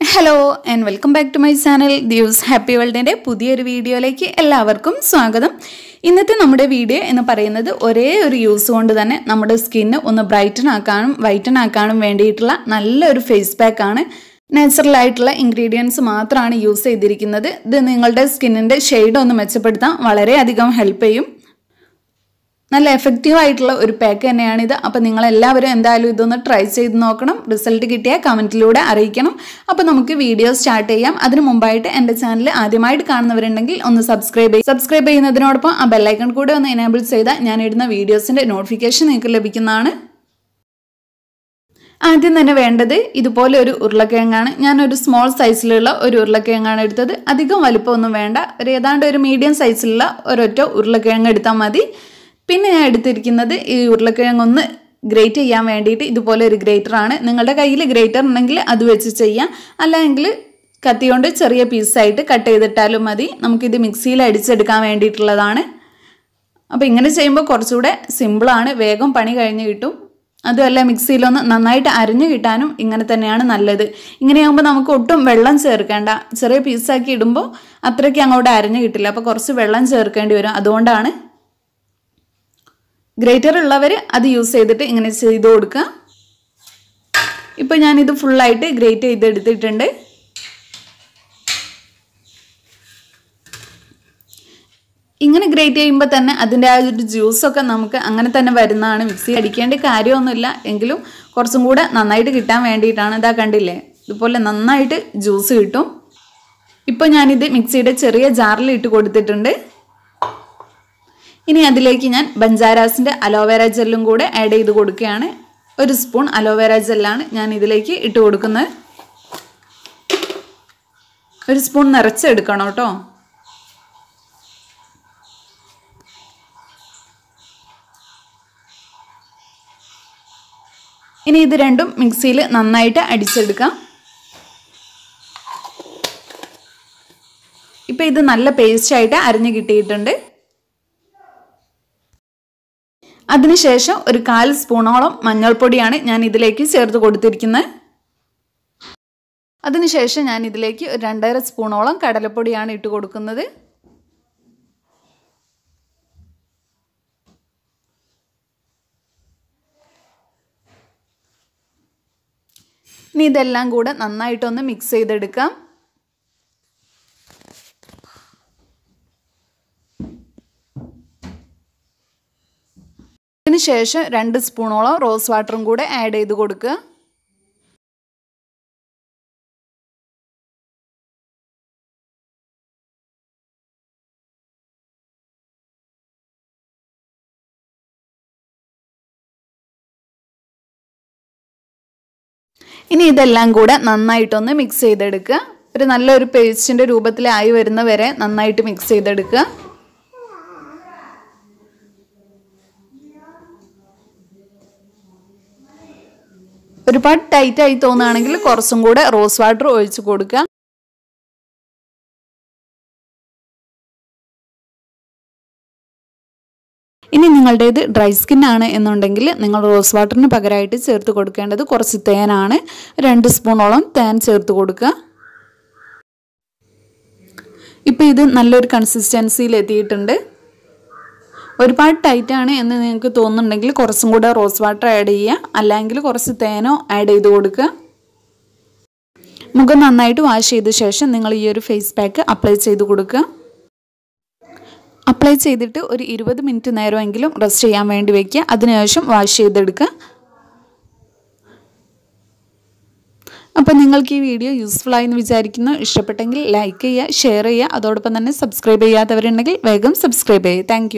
Hello and welcome back to my channel Divas Happy വേൾഡിന്റെ പുതിയൊരു വീഡിയോയിലേക്ക് എല്ലാവർക്കും സ്വാഗതം. ഇന്നത്തെ നമ്മുടെ വീഡിയോ എന്ന് പറയുന്നത് ഒരേ ഒരു യൂസ് കൊണ്ട് തന്നെ നമ്മുടെ സ്കിന്ന് ഒന്ന് ബ്രൈറ്റൺ ആക്കാനും വൈറ്റൺ ആക്കാനും വേണ്ടിയിട്ടുള്ള നല്ലൊരു ഫേസ് പാക്ക് ആണ്. നാച്ചുറൽ ആയിട്ടുള്ള ഇൻഗ്രീഡിയൻസ് മാത്രമാണ് യൂസ് ചെയ്തിരിക്കുന്നത്. ഇത് നിങ്ങളുടെ സ്കിന്നിന്റെ ഷെയ്ഡ് ഒന്ന് മെച്ചപ്പെടുത്താൻ വളരെയധികം ഹെൽപ്പ് ചെയ്യും. നല്ല എഫക്റ്റീവ് ആയിട്ടുള്ള ഒരു പാക്ക് തന്നെയാണ് ഇത് അപ്പോൾ നിങ്ങൾ എല്ലാവരും എന്തായാലും ഇതൊന്ന് ട്രൈ ചെയ്ത് നോക്കണം. റിസൾട്ട് കിട്ടിയാൽ കമന്റിലൂടെ അറിയിക്കണം. അപ്പോൾ നമുക്ക് വീഡിയോ സ്റ്റാർട്ട് ചെയ്യാം. അതിന് മുമ്പായിട്ട് എന്റെ ചാനൽ ആദ്യമായിട്ട് കാണുന്നവരുണ്ടെങ്കിൽ ഒന്ന് സബ്സ്ക്രൈബ് ചെയ്യും. സബ്സ്ക്രൈബ് ചെയ്യുന്നതിനോടൊപ്പം ആ ബെല്ലൈക്കൺ കൂടെ ഒന്ന് എനേബിൾ ചെയ്താൽ ഞാൻ ഇടുന്ന വീഡിയോസിന്റെ നോട്ടിഫിക്കേഷൻ നിങ്ങൾക്ക് ലഭിക്കുന്നതാണ്. ആദ്യം തന്നെ വേണ്ടത് ഇതുപോലെ ഒരു ഉരുളക്കിഴങ്ങാണ്. ഞാനൊരു സ്മോൾ സൈസിലുള്ള ഒരു ഉരുളക്കിഴങ്ങാണ് എടുത്തത്. അധികം വലുപ്പമൊന്നും വേണ്ട. ഒരു ഏതാണ്ട് ഒരു മീഡിയം സൈസിലുള്ള ഒരൊറ്റ ഉരുളക്കിഴങ്ങ് എടുത്താൽ മതി. പിന്നെ ഞാൻ എടുത്തിരിക്കുന്നത് ഈ ഉരുളക്കിഴങ്ങ് ഒന്ന് ഗ്രേറ്റ് ചെയ്യാൻ വേണ്ടിയിട്ട് ഇതുപോലെ ഒരു ഗ്രേറ്ററാണ് നിങ്ങളുടെ കയ്യിൽ ഗ്രേറ്റർ ഉണ്ടെങ്കിൽ അത് വെച്ച് ചെയ്യാം. അല്ലെങ്കിൽ കത്തി കൊണ്ട് ചെറിയ പീസായിട്ട് കട്ട് ചെയ്തിട്ടാലും മതി. നമുക്കിത് മിക്സിയിൽ അടിച്ചെടുക്കാൻ വേണ്ടിയിട്ടുള്ളതാണ്. അപ്പോൾ ഇങ്ങനെ ചെയ്യുമ്പോൾ കുറച്ചുകൂടെ സിമ്പിളാണ് വേഗം പണി കഴിഞ്ഞ് കിട്ടും. അതുമല്ല മിക്സിയിലൊന്ന് നന്നായിട്ട് അരിഞ്ഞു കിട്ടാനും ഇങ്ങനെ തന്നെയാണ് നല്ലത്. ഇങ്ങനെയാകുമ്പോൾ നമുക്ക് ഒട്ടും വെള്ളം ചേർക്കേണ്ട. ചെറിയ പീസാക്കി ഇടുമ്പോൾ അത്രയ്ക്ക് അങ്ങോട്ട് അരിഞ്ഞു കിട്ടില്ല. അപ്പോൾ കുറച്ച് വെള്ളം ചേർക്കേണ്ടി വരും. അതുകൊണ്ടാണ് ഗ്രേറ്റർ ഉള്ളവർ അത് യൂസ് ചെയ്തിട്ട് ഇങ്ങനെ ചെയ്ത് കൊടുക്കുക. ഇപ്പോൾ ഞാനിത് ഫുള്ളായിട്ട് ഗ്രേറ്റ് ചെയ്തെടുത്തിട്ടുണ്ട് ഇങ്ങനെ ഗ്രേറ്റ് ചെയ്യുമ്പോൾ തന്നെ അതിന്റെ ആ ഒരു ജ്യൂസൊക്കെ നമുക്ക് അങ്ങനെ തന്നെ വരുന്നതാണ്. മിക്സി അടിക്കേണ്ട കാര്യമൊന്നുമില്ല. എങ്കിലും കുറച്ചും കൂടെ നന്നായിട്ട് കിട്ടാൻ വേണ്ടിയിട്ടാണ്. ഇതാ കണ്ടില്ലേ? ഇതുപോലെ നന്നായിട്ട് ജ്യൂസ് കിട്ടും. ഇപ്പോൾ ഞാനിത് മിക്സിയുടെ ചെറിയ ജാറിൽ ഇട്ട് കൊടുത്തിട്ടുണ്ട്. ഇനി അതിലേക്ക് ഞാൻ ബഞ്ചാരാസിന്റെ അലോവേര ജെല്ലും കൂടെ ആഡ് ചെയ്ത് കൊടുക്കുകയാണ്. ഒരു സ്പൂൺ അലോവേര ജെല്ലാണ് ഞാൻ ഇതിലേക്ക് ഇട്ട് കൊടുക്കുന്നത്. ഒരു സ്പൂൺ നിറച്ചെടുക്കണം കേട്ടോ. ഇനി ഇത് രണ്ടും മിക്സിയിൽ നന്നായിട്ട് അടിച്ചെടുക്കാം. ഇപ്പം ഇത് നല്ല പേസ്റ്റായിട്ട് അരിഞ്ഞ് കിട്ടിയിട്ടുണ്ട്. അതിനുശേഷം ഒരു കാൽ സ്പൂണോളം മഞ്ഞൾപ്പൊടിയാണ് ഞാൻ ഇതിലേക്ക് ചേർത്ത് കൊടുത്തിരിക്കുന്നത്. അതിനുശേഷം ഞാൻ ഇതിലേക്ക് ഒരു രണ്ടര സ്പൂണോളം കടലപ്പൊടിയാണ് ഇട്ട് കൊടുക്കുന്നത്. ഇനി ഇതെല്ലാം കൂടെ നന്നായിട്ടൊന്ന് മിക്സ് ചെയ്തെടുക്കാം. ശേഷം രണ്ട് സ്പൂണോളം റോസ് വാട്ടറും കൂടെ ആഡ് ചെയ്ത് കൊടുക്കുക. ഇനി ഇതെല്ലാം കൂടെ നന്നായിട്ടൊന്ന് മിക്സ് ചെയ്തെടുക്കുക. ഒരു നല്ലൊരു പേസ്റ്റിന്റെ രൂപത്തിലായി വരുന്ന വരെ നന്നായിട്ട് മിക്സ് ചെയ്തെടുക്കുക. ഒരുപാട് ടൈറ്റ് ആയി തോന്നുകയാണെങ്കിൽ കുറച്ചും കൂടെ റോസ് വാട്ടർ ഒഴിച്ച് കൊടുക്കുക. ഇനി നിങ്ങളുടേത് ഡ്രൈ സ്കിൻ ആണ് എന്നുണ്ടെങ്കിൽ നിങ്ങൾ റോസ് വാട്ടറിന് പകരമായിട്ട് ചേർത്ത് കൊടുക്കേണ്ടത് കുറച്ച് തേനാണ്. രണ്ട് സ്പൂണോളം തേൻ ചേർത്ത് കൊടുക്കുക. ഇപ്പോൾ ഇത് നല്ലൊരു കൺസിസ്റ്റൻസിയിൽ എത്തിയിട്ടുണ്ട്. ഒരുപാട് ടൈറ്റാണ് എന്ന് നിങ്ങൾക്ക് തോന്നുന്നുണ്ടെങ്കിൽ കുറച്ചും കൂടെ റോസ് വാട്ടർ ആഡ് ചെയ്യുക. അല്ലെങ്കിൽ കുറച്ച് തേനോ ആഡ് ചെയ്ത് കൊടുക്കുക. മുഖം നന്നായിട്ട് വാഷ് ചെയ്ത ശേഷം നിങ്ങൾ ഈ ഒരു ഫേസ് പാക്ക് അപ്ലൈ ചെയ്ത് കൊടുക്കുക. അപ്ലൈ ചെയ്തിട്ട് ഒരു ഇരുപത് മിനിറ്റ് നേരമെങ്കിലും റെസ്റ്റ് ചെയ്യാൻ വേണ്ടി വയ്ക്കുക അതിനുശേഷം വാഷ് ചെയ്തെടുക്കുക. അപ്പോൾ നിങ്ങൾക്ക് ഈ വീഡിയോ യൂസ്ഫുൾ ആയെന്ന് വിചാരിക്കുന്നു. ഇഷ്ടപ്പെട്ടെങ്കിൽ ലൈക്ക് ചെയ്യുക ഷെയർ ചെയ്യുക. അതോടൊപ്പം തന്നെ സബ്സ്ക്രൈബ് ചെയ്യാത്തവരുണ്ടെങ്കിൽ വേഗം സബ്സ്ക്രൈബ് ചെയ്യുക. താങ്ക്